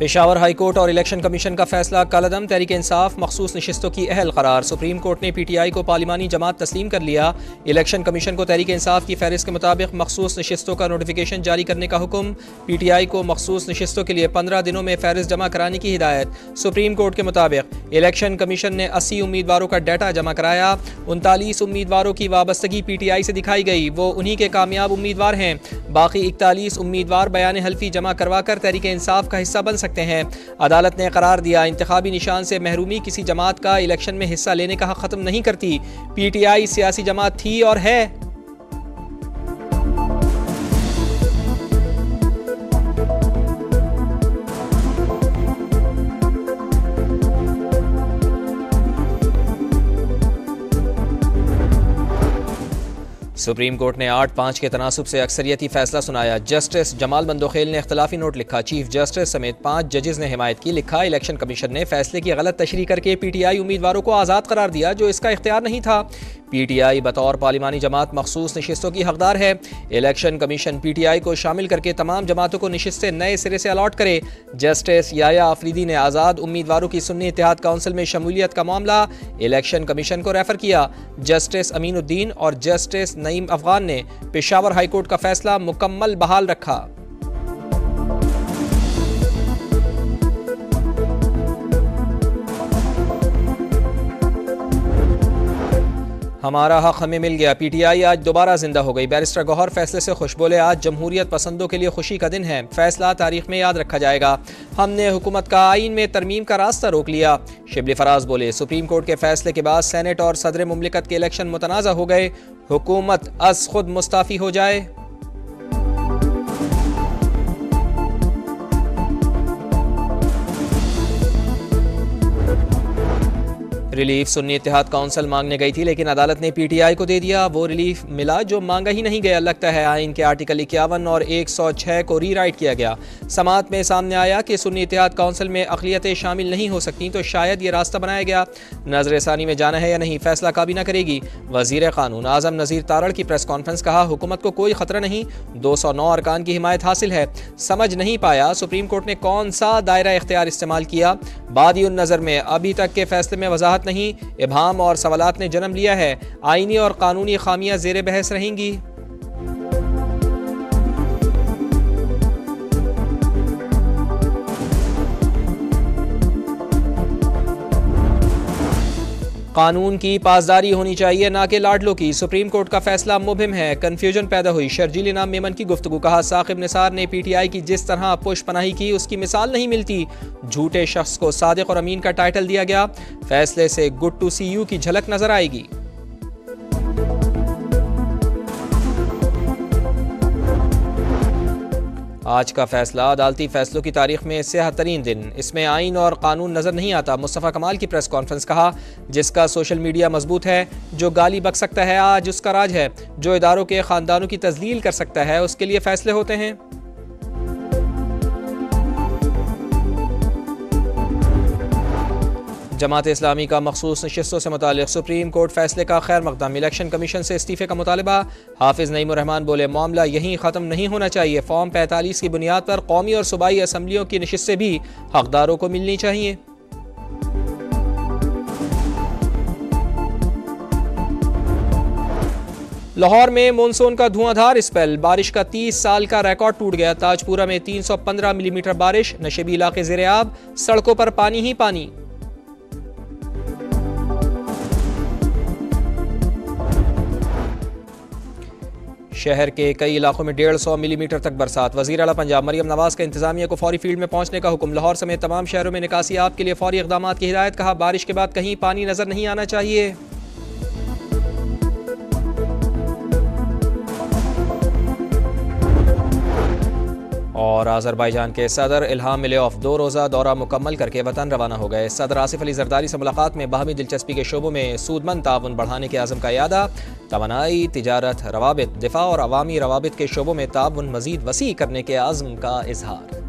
Peshawar high court और election commission का फैसला कलदम। तहरीक इंसाफ, मखसूस नशस्तों की अहल करार। सुप्रीम कोर्ट ने पी टी आई को पार्लिमानी जमात तस्लीम कर लिया। इलेक्शन कमीशन को तहरीक इंसाफ की फहरिस्त के मुताबिक मखसूस नशस्तों का नोटिफिकेशन जारी करने का हुक्म। पी टी आई को मखसूस नशस्तों के लिए पंद्रह दिनों में फहरिस्त जमा कराने की हिदायत। सुप्रीम कोर्ट के मुताबिक इलेक्शन कमीशन ने अस्सी उम्मीदवारों का डाटा जमा कराया। उनतालीस उम्मीदवारों की वाबस्तगी पी टी आई से दिखाई गई। वो उन्हीं के कामयाब उम्मीदवार हैं। बाकी इकतालीस उम्मीदवार बयान हल्फी जमा करवा कर तहरीक इंसाफ का हिस्सा बन सकते हैं। अदालत ने करार दिया इंतबी निशान से महरूमी किसी जमात का इलेक्शन में हिस्सा लेने का हक ख़त्म नहीं करती। पी टी आई सियासी जमात थी और है। सुप्रीम कोर्ट ने आठ पाँच के तनासब से अक्सरियती फैसला सुनाया। जस्टिस जमाल बंदोखेल ने अख्तलाफी नोट लिखा। चीफ जस्टिस समेत पाँच जजेस ने हिमायत की। लिखा, इलेक्शन कमीशन ने फैसले की गलत तशरी करके पी टी आई उम्मीदवारों को आज़ाद करार दिया, जो इसका इख्तियार नहीं था। पी टी आई बतौर पार्लिमानी जमात मखसूस नशस्तों की हकदार है। Election commission P T I को शामिल करके तमाम जमातों को नशस्तें नए सिरे से अलॉट करे। जस्टिस याया आफरीदी ने आज़ाद उम्मीदवारों की सुन्नी इतिहाद काउंसिल में शमूलियत का मामला, इलेक्शन कमीशन को रेफर किया। जस्टिस अमीनुद्दीन और जस्टिस नईम अफगान ने पेशावर हाईकोर्ट का फैसला मुकम्मल बहाल रखा। हमारा हक हमें मिल गया। पीटीआई आज दोबारा ज़िंदा हो गई। बैरिस्टर गौहर फैसले से खुश बोले, आज जमहूरियत पसंदों के लिए खुशी का दिन है। फैसला तारीख में याद रखा जाएगा। हमने हुकूमत का आइन में तरमीम का रास्ता रोक लिया। शिबली फराज बोले, सुप्रीम कोर्ट के फैसले के बाद सैनेट और सदर ममलिकत के इलेक्शन मुतनाज़ हो गए। हुकूमत अस खुद मुस्ताफ़ी हो जाए। रिलीफ सुन्नी इतिहाद काउंसिल मांगने गई थी, लेकिन अदालत ने पीटीआई को दे दिया। वो रिलीफ मिला जो मांगा ही नहीं गया, लगता है आइन के आर्टिकल इक्यावन और 106 को रीराइट किया गया। समात में सामने आया कि सुन्नी इतिहाद काउंसिल में अकलीतें शामिल नहीं हो सकती तो शायद ये रास्ता बनाया गया। नज़र षानी में जाना है या नहीं, फैसला काबीना करेगी। वज़ीर कानून आज़म नज़ीर तारड़ की प्रेस कॉन्फ्रेंस कहा, हुकूमत को कोई खतरा नहीं, दो सौ नौ अरकान की हिमायत हासिल है। समझ नहीं पाया सुप्रीम कोर्ट ने कौन सा दायरा इख्तियार इस्तेमाल किया। बाद नज़र में, अभी तक के फैसले में वजाहत नहीं इबाम और सवालत ने जन्म लिया है। आइनी और कानूनी खामियाँ जेर बहस रहेंगी। कानून की पासदारी होनी चाहिए, ना कि लाडलो की। सुप्रीम कोर्ट का फैसला मुहिम है। कन्फ्यूज़न पैदा हुई। शर्जील इनाम मेमन की गुफ्तु कहा साकिब निसार ने पी टी आई की जिस तरह पुष्प पनाही की, उसकी मिसाल नहीं मिलती। झूठे शख्स को सादिक और अमीन का टाइटल दिया गया। फैसले से गुड टू सी यू की झलक नज़र आएगी। आज का फैसला, अदालती फैसलों की तारीख में सेहतरीन दिन। इसमें आइन और कानून नज़र नहीं आता, मुस्तफ़ा कमाल की प्रेस कॉन्फ्रेंस कहा, जिसका सोशल मीडिया मज़बूत है, जो गाली बक सकता है, आज उसका राज है। जो इदारों के ख़ानदानों की तजलील कर सकता है, उसके लिए फ़ैसले होते हैं। जमात इस्लामी का मखसूस नशस्तों से मुतल सुप्रीम कोर्ट फैसले का खैर मकदम। इलेक्शन कमीशन से इस्तीफ़े का मुतालबा, हाफिज़ नईमरहमान बोले, मामला यहीं ख़त्म नहीं होना चाहिए। फॉर्म पैंतालीस की बुनियाद पर कौमी और सूबाई असम्बलियों की नशस्तें भी हकदारों को मिलनी चाहिए। लाहौर में मानसून का धुआंधार स्पेल। बारिश का 30 साल का रिकॉर्ड टूट गया। ताजपुरा में 315 मिलीमीटर बारिश। नशेबी इलाके जेर आब। सड़कों पर पानी ही पानी। शहर के कई इलाकों में डेढ़ सौ मिलीमीटर तक बरसात। वज़ीर अला पंजाब मरियम नवाज़ का इंतजामिया को फौरी फ़ील्ड में पहुँचने का हुक्म। लाहौर समेत तमाम शहरों में निकासी आप के लिए फौरी इकदाम की हिदायत कहा। बारिश के बाद कहीं पानी नज़र नहीं आना चाहिए। और आज़रबाईजान के सदर इल्हाम ऑफ़ दो रोज़ा दौरा मुकम्मल करके वतन रवाना हो गए। सदर आसिफ अली जरदारी से मुलाकात में बाहमी दिलचस्पी के शोबों में सूदमंद ताउन बढ़ाने के आज़म का यादा तोानाई तजारत, रवाबित, दिफा और अवामी रवाबित के शोबों में ताउन मजीद वसी करने के आज़म का इजहार।